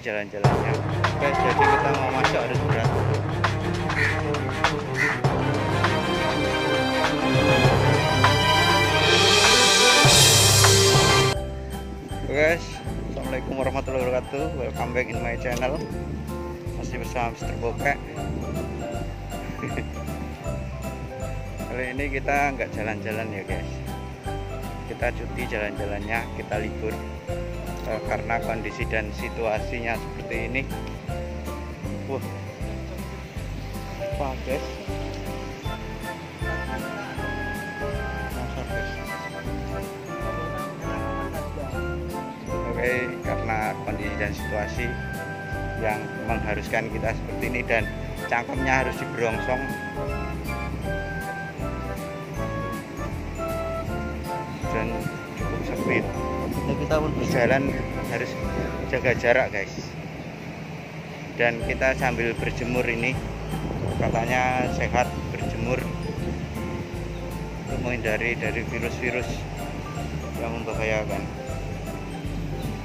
jalan-jalannya. Oke jadi kita mau masuk harus berat. Guys. Assalamualaikum warahmatullahi wabarakatuh. Welcome back in my channel. Masih bersama Mr. Bokek kali ini kita nggak jalan-jalan ya guys. Kita cuti jalan-jalannya kita libur karena kondisi dan situasinya seperti ini. Wah. Wah guys. Oke karena kondisi dan situasi yang mengharuskan kita seperti ini dan cangkemnya harus diberongsong dan cukup sepi Nah, kita pun berjalan harus jaga jarak guys. Dan kita sambil berjemur ini katanya sehat berjemur. Untuk menghindari dari virus-virus yang membahayakan.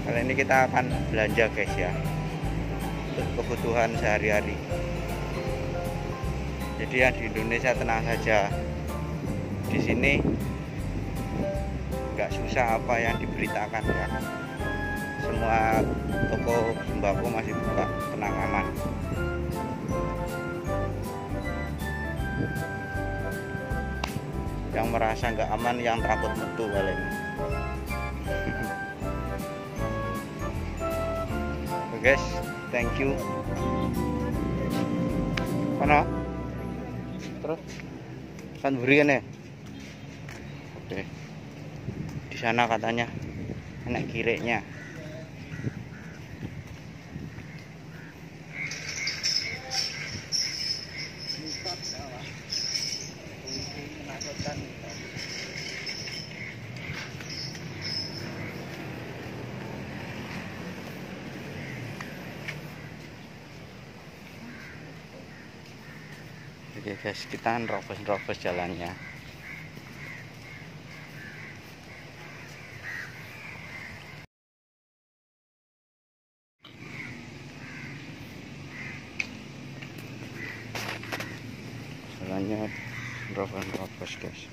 Kali ini kita akan belanja guys ya untuk kebutuhan sehari-hari. Jadi yang di Indonesia tenang saja. Di sini nggak susah apa yang diberitakan ya. Semua toko sembako masih buka tenang aman. Yang merasa nggak aman yang takut metu paling oke guys thank you. Mana terus? Kan berikan ya oke di sana katanya enak kiriknya Oke guys, kita nerobos-nerobos. Jalannya nerobos-nerobos guys.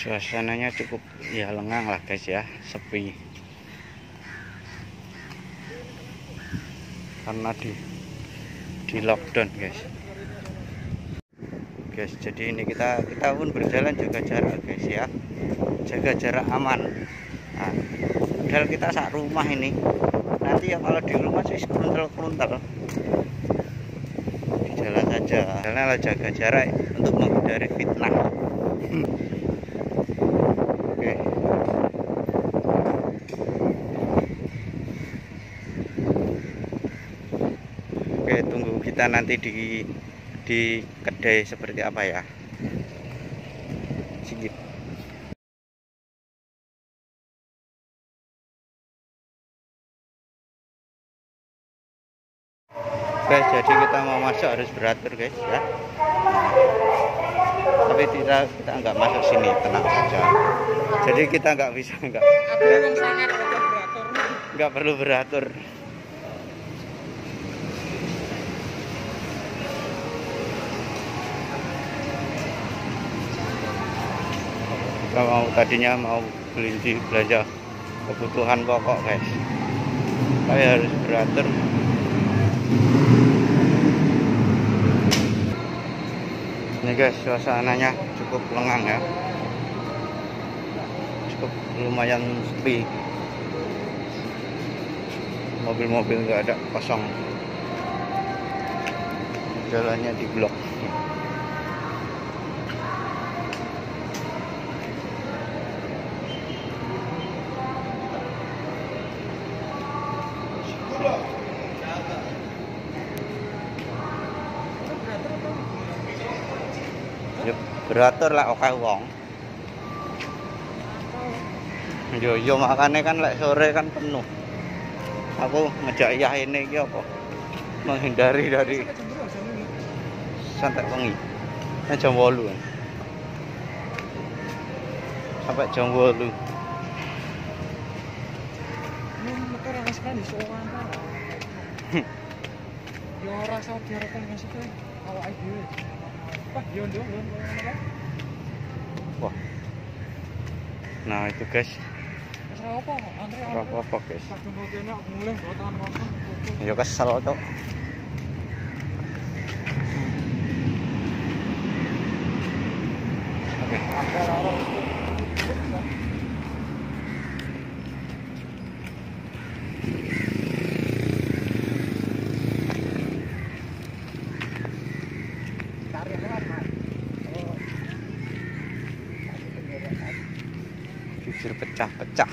suasananya cukup ya lengang lah guys ya sepi karena di di lockdown guys. Guys jadi ini kita kita pun berjalan jaga jarak guys ya. Jaga jarak aman. Nah, padahal kita sak rumah ini nanti ya kalau di rumah sih keruntel keruntel di jalan saja. Jalan jaga jarak untuk menghindari fitnah. Oke. Oke, tunggu kita nanti di di kedai seperti apa ya. Sikit. Guys, jadi kita mau masuk harus beratur guys ya. Tapi kita kita nggak masuk sini, tenang saja. Jadi kita nggak bisa nggak nggak perlu beratur. Kita mau tadinya mau beli belanja kebutuhan pokok guys. Tapi harus beratur. Ini guys suasananya cukup lengang ya. Cukup lumayan sepi. Mobil-mobil nggak ada kosong. Jalannya di blok. Ya, beratur lah oke wong. Yo yo makanya kan lek sore kan penuh. Aku ngejak ya ini iki apa? Menghindari dari santai wengi. Nah, jam 8 kan sampai jam 8 Yo rasa diharapkan ngasih dhewe. Wah, nah itu guys. Apa-apa guys. Ya kesel tuh oke. Ada jujur pecah-pecah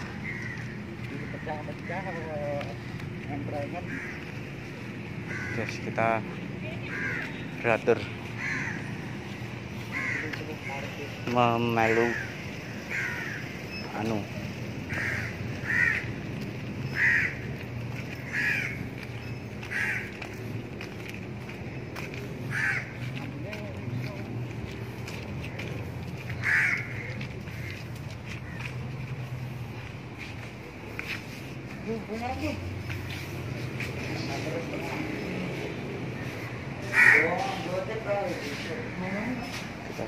Pecah-pecah ngemprengan guys kita beratur. Memelu anu kita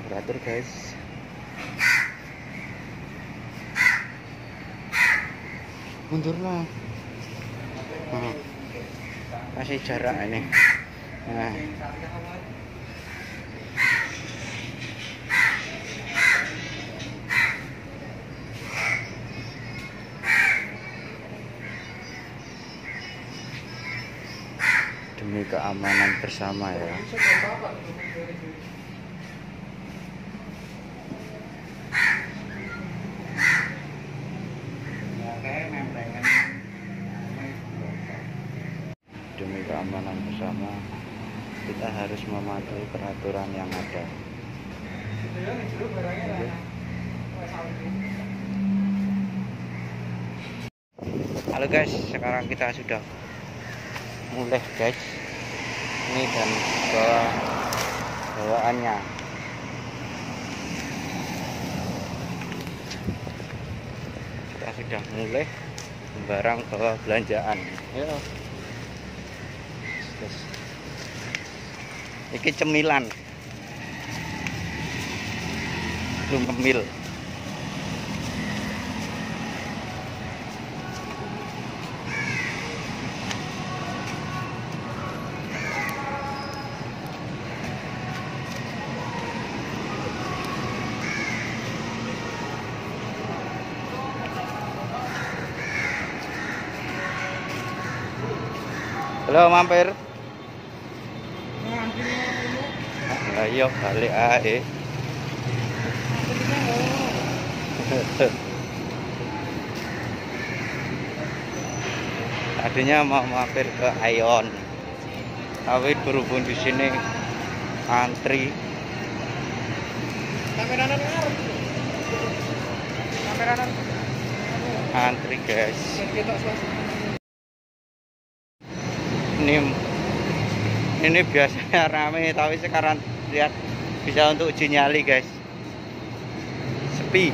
beratur guys. Mundur lah nah, masih jarak ini. Nah demi keamanan bersama ya. Demi keamanan bersama kita harus mematuhi peraturan yang ada. Halo guys sekarang kita sudah mulai guys ini dan bawa bawaannya kita sudah mulai barang bawa belanjaan ya. Iki cemilan. Belum kemil. Halo mampir. Lah iya balik ae. Tadinya mau mampir ke Ion. Tapi berhubung di sini antri. Kameranan. antri guys. Ini ini biasanya rame tapi sekarang lihat bisa untuk uji nyali guys. Sepi.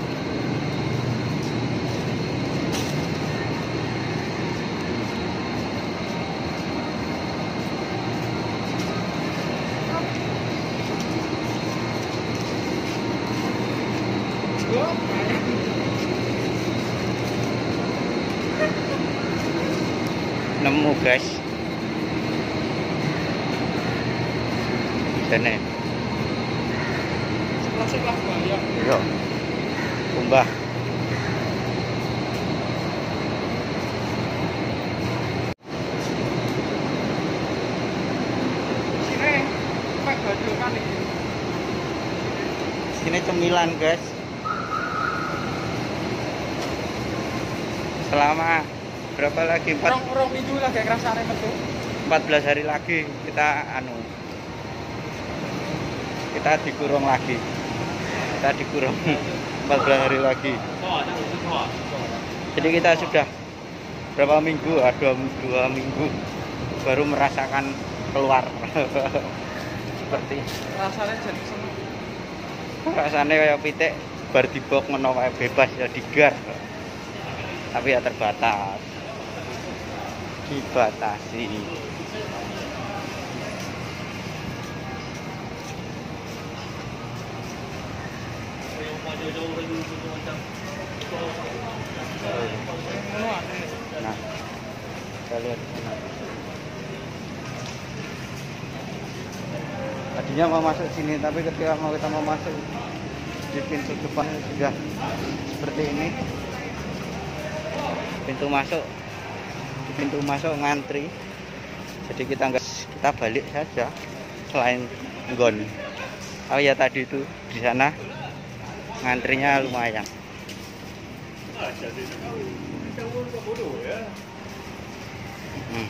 Nemu guys. Sini. Sebelah sebelah bahaya. Yo. Kumbah. Sini, cemilan guys. Selama berapa lagi? Empat- Orang orang minggu lah kayak kerasa metu. 14 hari lagi kita anu kita dikurung lagi. Kita dikurung 14 hari lagi. Jadi kita sudah berapa minggu? Ah, dua, dua minggu baru merasakan keluar. Seperti rasanya jadi rasanya kayak pitik bar dibok kayak bebas ya digar. Tapi ya terbatas. Dibatasi nah kita lihat. Sana. tadinya mau masuk sini tapi ketika mau kita mau masuk di pintu depan sudah seperti ini. Pintu masuk di pintu masuk ngantri. Jadi kita enggak kita balik saja selain nggon. Oh ya tadi itu di sana ngantrinya lumayan Hmm.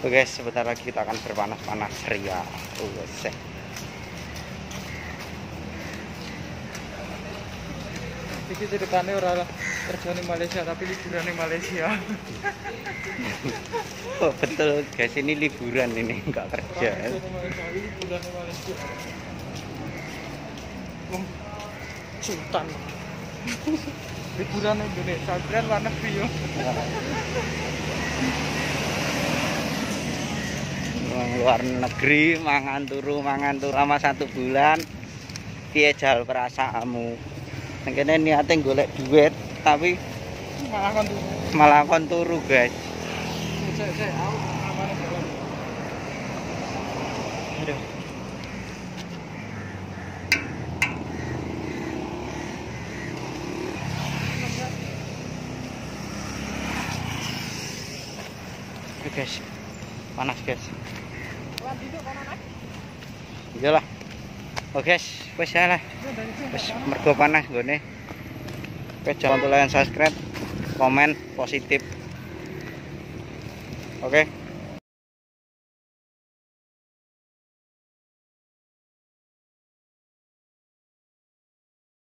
Oke guys, sebentar lagi kita akan berpanas-panas ria. Oh, iki ceritanya ora kerja di Malaysia tapi liburan di Malaysia. Oh, betul. Guys, ini liburan ini enggak kerja. Liburan di Malaysia. Wong sultan. Liburan Indonesia keren luar negeri yo luar negeri mangan turu mangan turu sama satu bulan. Piye jal perasaanmu kene niate golek duit tapi malah kan tuh malah kon turu guys. Aku jalan? Aduh. Guys. Panas guys. Iyalah oke ya lah. Wes mergo panas gone oke jangan lupa like subscribe komen positif. Oke